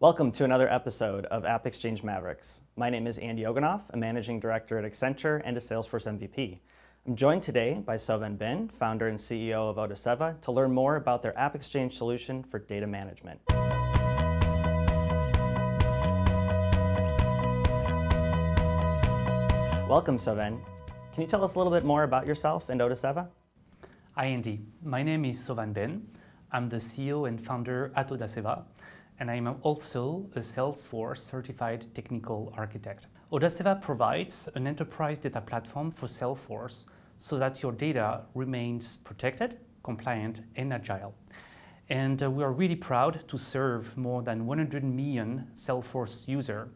Welcome to another episode of App Exchange Mavericks. My name is Andy Ognenoff, a managing director at Accenture and a Salesforce MVP. I'm joined today by Sovan Bin, founder and CEO of Odaseva, to learn more about their App Exchange solution for data management. Welcome, Sovan. Can you tell us a little bit more about yourself and Odaseva? Hi, Andy. My name is Sovan Bin. I'm the CEO and founder at Odaseva, and I'm also a Salesforce certified technical architect. Odaseva provides an enterprise data platform for Salesforce so that your data remains protected, compliant, and agile. And uh, we are really proud to serve more than 100 million Salesforce users,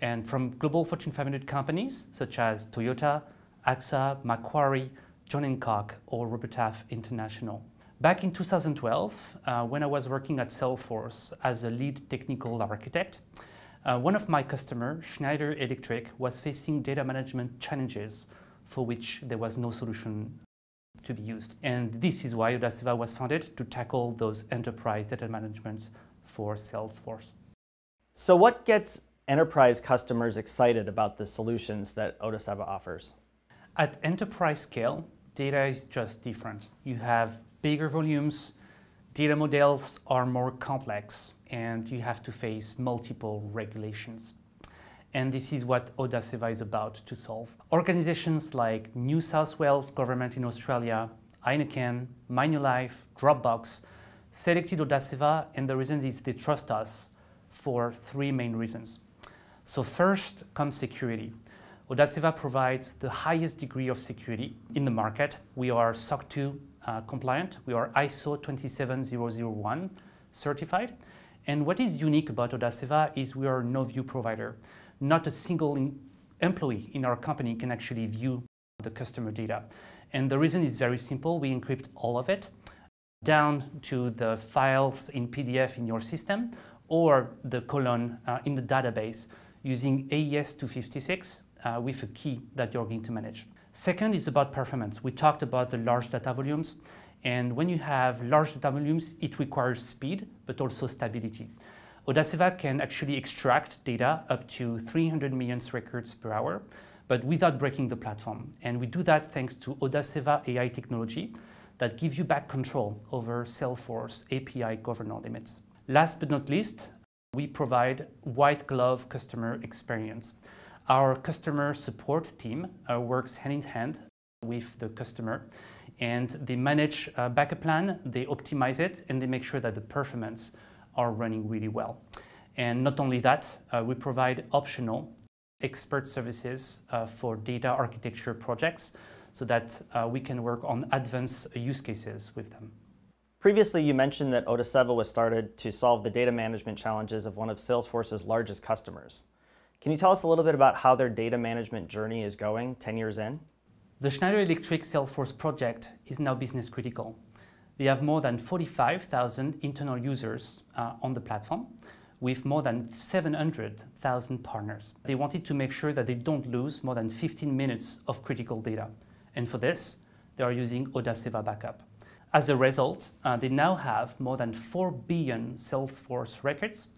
and from global Fortune 500 companies such as Toyota, AXA, Macquarie, John Hancock, or Robert Half International. Back in 2012, uh, when I was working at Salesforce as a lead technical architect, uh, one of my customers, Schneider Electric, was facing data management challenges for which there was no solution to be used. And this is why Odaseva was founded to tackle those enterprise data management for Salesforce. So what gets enterprise customers excited about the solutions that Odaseva offers? At enterprise scale, data is just different. You have bigger volumes, data models are more complex, and you have to face multiple regulations. And this is what Odaseva is about to solve. Organizations like New South Wales Government in Australia, Heineken, Manulife, Dropbox selected Odaseva, and the reason is they trust us for three main reasons. So first comes security. Odaseva provides the highest degree of security in the market. We are SOC 2 uh, compliant. We are ISO 27001 certified. And what is unique about Odaseva is we are no view provider. Not a single in employee in our company can actually view the customer data. And the reason is very simple. We encrypt all of it down to the files in PDF in your system or the column uh, in the database using AES 256 uh, with a key that you're going to manage. Second is about performance. We talked about the large data volumes. And when you have large data volumes, it requires speed, but also stability. Odaseva can actually extract data up to 300 million records per hour, but without breaking the platform. And we do that thanks to Odaseva AI technology that gives you back control over Salesforce API governor limits. Last but not least, we provide white glove customer experience. Our customer support team uh, works hand in hand with the customer and they manage a backup plan, they optimize it, and they make sure that the performance are running really well. And not only that, uh, we provide optional expert services uh, for data architecture projects so that uh, we can work on advanced use cases with them. Previously, you mentioned that Odaseva was started to solve the data management challenges of one of Salesforce's largest customers. Can you tell us a little bit about how their data management journey is going 10 years in? The Schneider Electric Salesforce project is now business critical. They have more than 45,000 internal users uh, on the platform with more than 700,000 partners. They wanted to make sure that they don't lose more than 15 minutes of critical data. And for this, they are using Odaseva Backup. As a result, uh, they now have more than 4 billion Salesforce records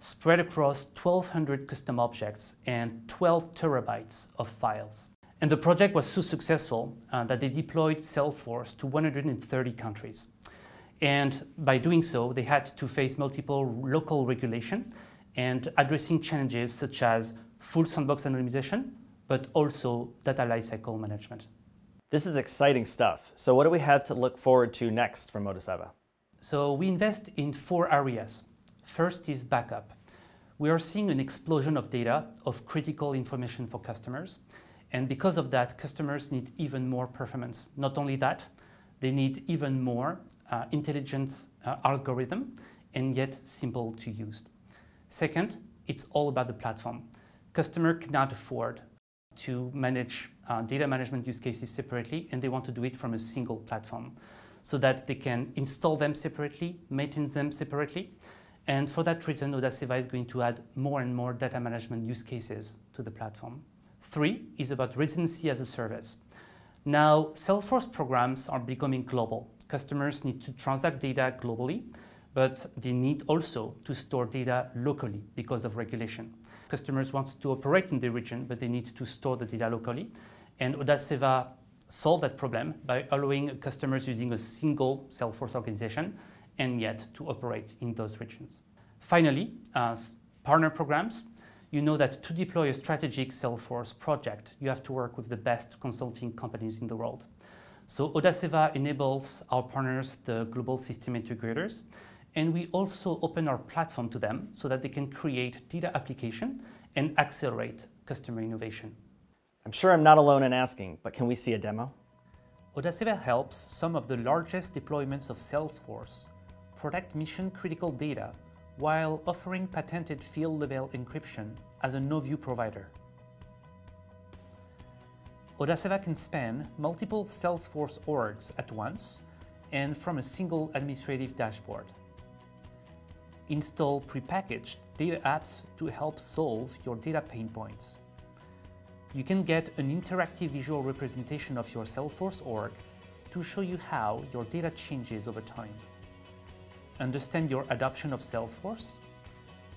spread across 1,200 custom objects and 12 terabytes of files. And the project was so successful uh, that they deployed Salesforce to 130 countries. And by doing so, they had to face multiple local regulation and addressing challenges such as full sandbox anonymization, but also data lifecycle management. This is exciting stuff. So what do we have to look forward to next from Odaseva? So we invest in four areas. First is backup. We are seeing an explosion of data, of critical information for customers. And because of that, customers need even more performance. Not only that, they need even more uh, intelligent uh, algorithm and yet simple to use. Second, it's all about the platform. Customer cannot afford to manage uh, data management use cases separately and they want to do it from a single platform so that they can install them separately, maintain them separately, and for that reason, Odaseva is going to add more and more data management use cases to the platform. Three is about residency as a service. Now, Salesforce programs are becoming global. Customers need to transact data globally, but they need also to store data locally because of regulation. Customers want to operate in the region, but they need to store the data locally. And Odaseva solved that problem by allowing customers using a single Salesforce organization and yet to operate in those regions. Finally, uh, as partner programs, you know that to deploy a strategic Salesforce project, you have to work with the best consulting companies in the world. So Odaseva enables our partners, the global system integrators, and we also open our platform to them so that they can create data application and accelerate customer innovation. I'm sure I'm not alone in asking, but can we see a demo? Odaseva helps some of the largest deployments of Salesforce protect mission critical data while offering patented field level encryption as a no view provider. Odaseva can span multiple Salesforce orgs at once and from a single administrative dashboard. Install prepackaged data apps to help solve your data pain points. You can get an interactive visual representation of your Salesforce org to show you how your data changes over time. Understand your adoption of Salesforce,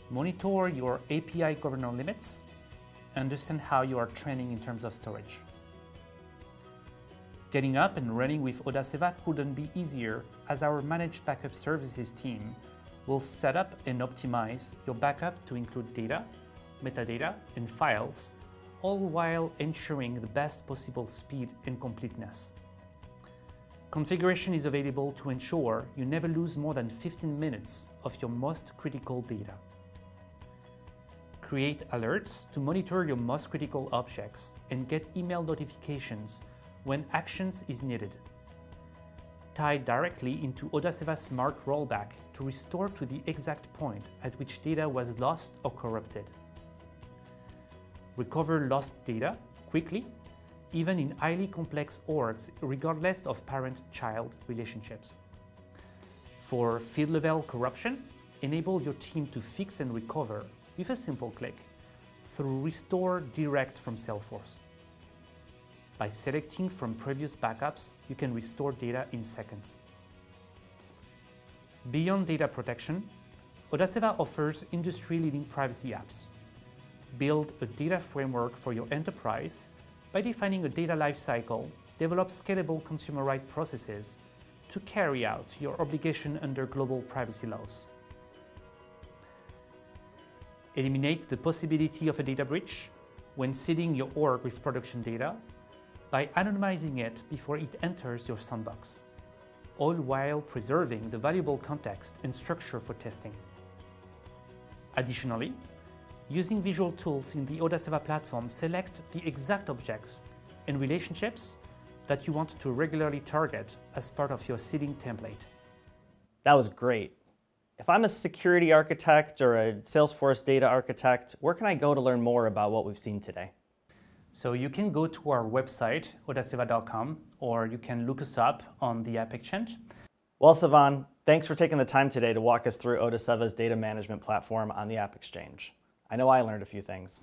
monitor your API governor limits, understand how you are training in terms of storage. Getting up and running with Odaseva couldn't be easier as our managed backup services team will set up and optimize your backup to include data, metadata, and files, all while ensuring the best possible speed and completeness. Configuration is available to ensure you never lose more than 15 minutes of your most critical data. Create alerts to monitor your most critical objects and get email notifications when actions is needed Tie directly into Odaseva Smart Rollback to restore to the exact point at which data was lost or corrupted. Recover lost data quickly, even in highly complex orgs, regardless of parent-child relationships. For field-level corruption, enable your team to fix and recover with a simple click through Restore Direct from Salesforce. By selecting from previous backups, you can restore data in seconds. Beyond data protection, Odaseva offers industry-leading privacy apps. Build a data framework for your enterprise by defining a data lifecycle, develop scalable consumer right processes to carry out your obligation under global privacy laws. Eliminate the possibility of a data breach when seeding your org with production data by anonymizing it before it enters your sandbox, all while preserving the valuable context and structure for testing. Additionally, using visual tools in the Odaseva platform, select the exact objects and relationships that you want to regularly target as part of your seeding template. That was great. If I'm a security architect or a Salesforce data architect, where can I go to learn more about what we've seen today? So you can go to our website, odaseva.com, or you can look us up on the App Exchange. Well, Sovan, thanks for taking the time today to walk us through Odaseva's data management platform on the App Exchange. I know I learned a few things.